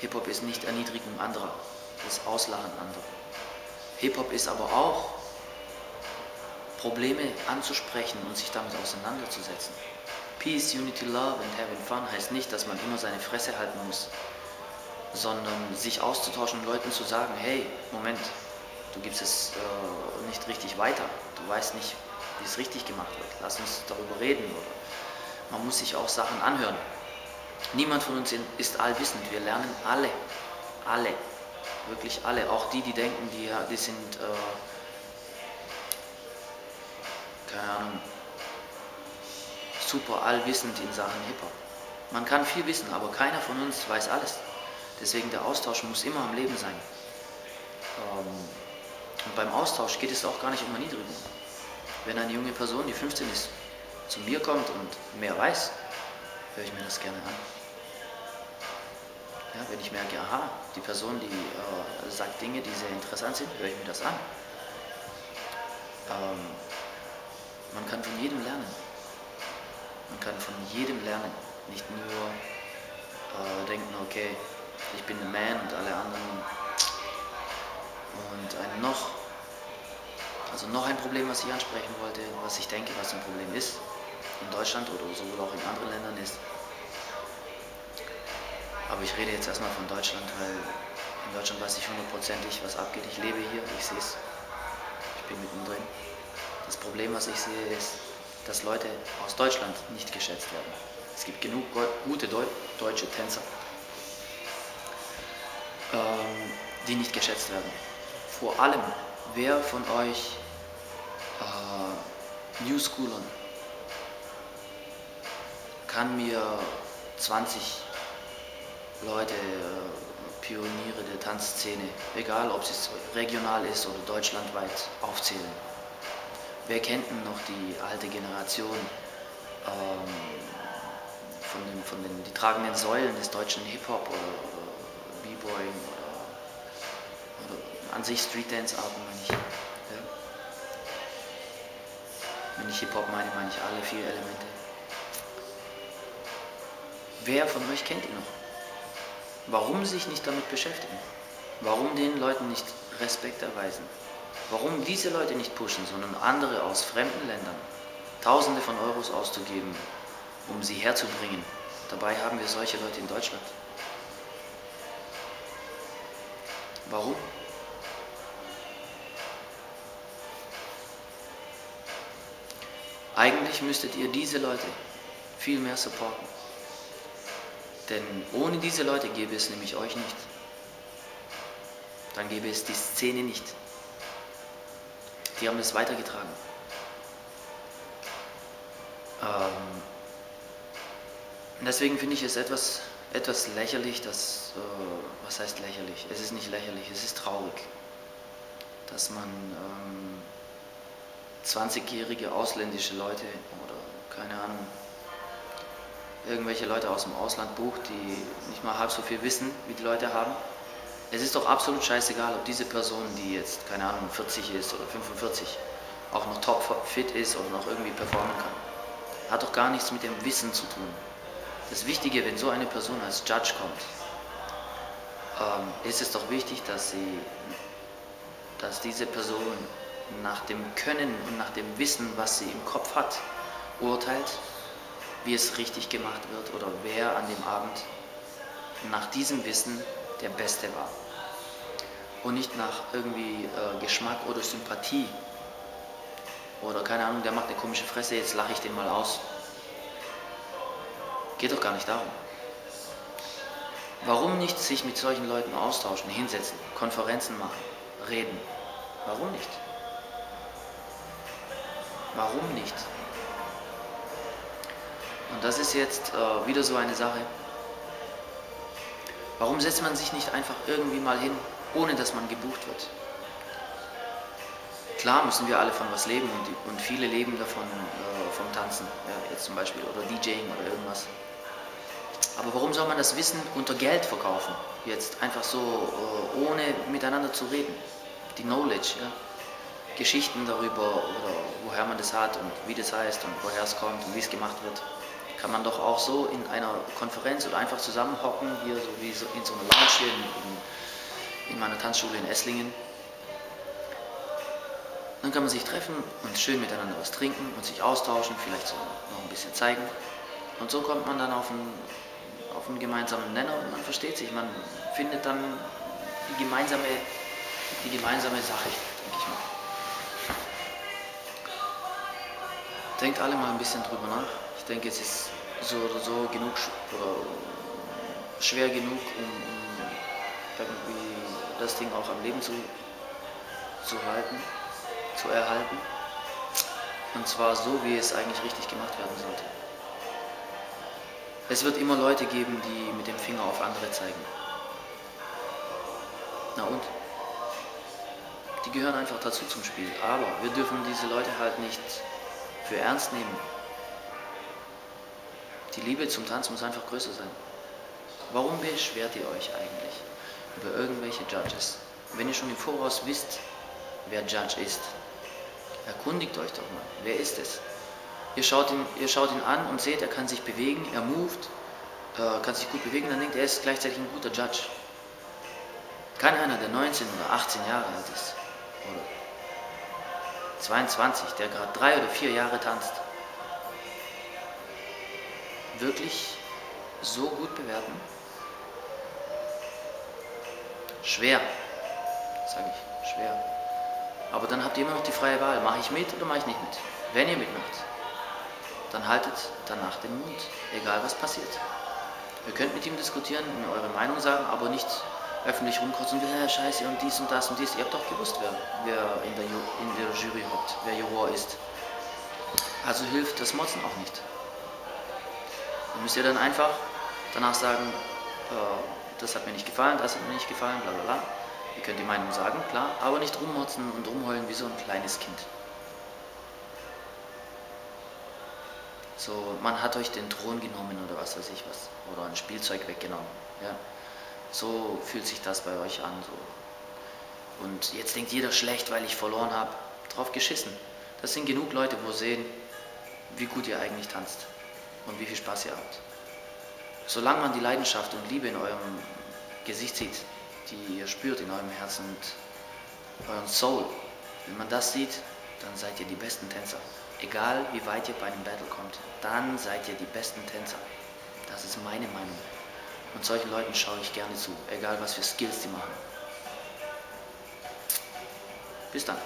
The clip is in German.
Hip-Hop ist nicht Erniedrigung anderer, das Auslachen anderer. Hip-Hop ist aber auch Probleme anzusprechen und sich damit auseinanderzusetzen. Peace, Unity, Love and Having Fun heißt nicht, dass man immer seine Fresse halten muss, sondern sich auszutauschen und Leuten zu sagen, hey, Moment, du gibst es äh, nicht richtig weiter, du weißt nicht, wie es richtig gemacht wird, lass uns darüber reden oder man muss sich auch Sachen anhören. Niemand von uns ist allwissend, wir lernen alle, alle, wirklich alle, auch die, die denken, die, die sind, äh, keine Ahnung, super allwissend in Sachen Hip-Hop. Man kann viel wissen, aber keiner von uns weiß alles. Deswegen der Austausch muss immer am Leben sein. Ähm, und beim Austausch geht es auch gar nicht um Erniedrigung. Wenn eine junge Person, die 15 ist, zu mir kommt und mehr weiß, höre ich mir das gerne an. Ja, wenn ich merke, aha, die Person, die äh, sagt Dinge, die sehr interessant sind, höre ich mir das an. Ähm, man kann von jedem lernen. Man kann von jedem lernen. Nicht nur äh, denken, okay, ich bin ein Man und alle anderen. Und ein noch, also noch ein Problem, was ich ansprechen wollte, was ich denke, was ein Problem ist, in Deutschland oder sowohl auch in anderen Ländern ist. Aber ich rede jetzt erstmal von Deutschland, weil in Deutschland weiß ich hundertprozentig, was abgeht. Ich lebe hier, ich sehe es. Ich bin mittendrin. Das Problem, was ich sehe, ist, dass Leute aus Deutschland nicht geschätzt werden. Es gibt genug gute Deu deutsche Tänzer, ähm, die nicht geschätzt werden. Vor allem, wer von euch äh, New Schoolern kann mir 20 Leute, äh, Pioniere der Tanzszene, egal ob es regional ist oder deutschlandweit, aufzählen? Wer kennt denn noch die alte Generation ähm, von, den, von den die tragenden Säulen des deutschen Hip-Hop oder, oder B-Boying oder, oder, an sich Street Dance Arten meine ich. Ja. Wenn ich Hip-Hop meine, meine ich alle vier Elemente. Wer von euch kennt ihn noch? Warum sich nicht damit beschäftigen? Warum den Leuten nicht Respekt erweisen? Warum diese Leute nicht pushen, sondern andere aus fremden Ländern Tausende von Euros auszugeben, um sie herzubringen? Dabei haben wir solche Leute in Deutschland. Warum? Eigentlich müsstet ihr diese Leute viel mehr supporten. Denn ohne diese Leute gäbe es nämlich euch nicht. Dann gäbe es die Szene nicht. Die haben es weitergetragen. Ähm, deswegen finde ich es etwas, etwas lächerlich, dass, äh, was heißt lächerlich? Es ist nicht lächerlich, es ist traurig, dass man ähm, 20-jährige ausländische Leute oder keine Ahnung, irgendwelche Leute aus dem Ausland bucht, die nicht mal halb so viel wissen, wie die Leute haben es ist doch absolut scheißegal, ob diese Person, die jetzt, keine Ahnung, 40 ist oder 45, auch noch top fit ist oder noch irgendwie performen kann. Hat doch gar nichts mit dem Wissen zu tun. Das Wichtige, wenn so eine Person als Judge kommt, ähm, ist es doch wichtig, dass sie, dass diese Person nach dem Können und nach dem Wissen, was sie im Kopf hat, urteilt, wie es richtig gemacht wird oder wer an dem Abend nach diesem Wissen der Beste war. Und nicht nach irgendwie äh, Geschmack oder Sympathie. Oder keine Ahnung, der macht eine komische Fresse, jetzt lache ich den mal aus. Geht doch gar nicht darum. Warum nicht sich mit solchen Leuten austauschen, hinsetzen, Konferenzen machen, reden? Warum nicht? Warum nicht? Und das ist jetzt äh, wieder so eine Sache, Warum setzt man sich nicht einfach irgendwie mal hin, ohne dass man gebucht wird? Klar müssen wir alle von was leben und, und viele leben davon äh, vom Tanzen, ja, jetzt zum Beispiel, oder DJing oder irgendwas. Aber warum soll man das Wissen unter Geld verkaufen? Jetzt einfach so, äh, ohne miteinander zu reden. Die Knowledge, ja? Geschichten darüber oder woher man das hat und wie das heißt und woher es kommt und wie es gemacht wird. Kann man doch auch so in einer Konferenz oder einfach zusammenhocken, hier so wie so in so einer Lounge hier in, in meiner Tanzschule in Esslingen. Dann kann man sich treffen und schön miteinander was trinken und sich austauschen, vielleicht so noch ein bisschen zeigen. Und so kommt man dann auf einen, auf einen gemeinsamen Nenner und man versteht sich. Man findet dann die gemeinsame, die gemeinsame Sache, denke ich mal. Denkt alle mal ein bisschen drüber nach. Ich denke, es ist so oder so genug schwer genug, um irgendwie das Ding auch am Leben zu, zu halten zu erhalten. Und zwar so, wie es eigentlich richtig gemacht werden sollte. Es wird immer Leute geben, die mit dem Finger auf andere zeigen. Na und? Die gehören einfach dazu zum Spiel. Aber wir dürfen diese Leute halt nicht für ernst nehmen. Die Liebe zum Tanz muss einfach größer sein. Warum beschwert ihr euch eigentlich über irgendwelche Judges? Wenn ihr schon im Voraus wisst, wer Judge ist, Erkundigt euch doch mal, wer ist es? Ihr schaut ihn, ihr schaut ihn an und seht, er kann sich bewegen, er moved, äh, kann sich gut bewegen, dann denkt er, er ist gleichzeitig ein guter Judge. Kein einer, der 19 oder 18 Jahre alt ist oder 22, der gerade drei oder vier Jahre tanzt, wirklich so gut bewerten? Schwer, sage ich, schwer. Aber dann habt ihr immer noch die freie Wahl. Mache ich mit oder mache ich nicht mit? Wenn ihr mitmacht, dann haltet danach den Mund, egal was passiert. Ihr könnt mit ihm diskutieren, mir eure Meinung sagen, aber nicht öffentlich rumkotzen, wer scheiße und dies und das und dies. Ihr habt doch gewusst, wer, wer in, der, in der Jury hockt, wer Juror ist. Also hilft das Motzen auch nicht. Müsst ihr dann einfach danach sagen, äh, das hat mir nicht gefallen, das hat mir nicht gefallen, bla bla bla. Ihr könnt die Meinung sagen, klar, aber nicht rummotzen und rumheulen wie so ein kleines Kind. So, man hat euch den Thron genommen oder was weiß ich was. Oder ein Spielzeug weggenommen. Ja. So fühlt sich das bei euch an. So. Und jetzt denkt jeder schlecht, weil ich verloren habe. Drauf geschissen. Das sind genug Leute, wo sehen, wie gut ihr eigentlich tanzt und wie viel Spaß ihr habt. Solange man die Leidenschaft und Liebe in eurem Gesicht sieht, die ihr spürt in eurem Herzen und euren Soul. Wenn man das sieht, dann seid ihr die besten Tänzer. Egal wie weit ihr bei einem Battle kommt, dann seid ihr die besten Tänzer. Das ist meine Meinung. Und solchen Leuten schaue ich gerne zu, egal was für Skills die machen. Bis dann.